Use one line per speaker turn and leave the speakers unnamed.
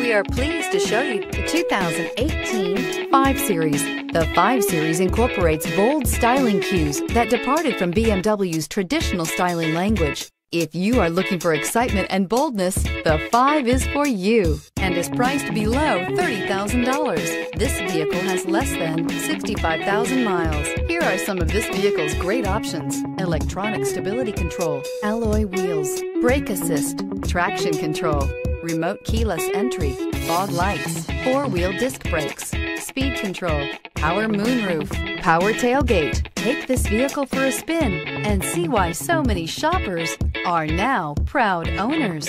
We are pleased to show you the 2018 5 Series. The 5 Series incorporates bold styling cues that departed from BMW's traditional styling language. If you are looking for excitement and boldness, the 5 is for you and is priced below $30,000. This vehicle has less than 65,000 miles. Here are some of this vehicle's great options. Electronic stability control, alloy wheels, brake assist, traction control, remote keyless entry, fog lights, four-wheel disc brakes, speed control, power moonroof, power tailgate. Take this vehicle for a spin and see why so many shoppers are now proud owners.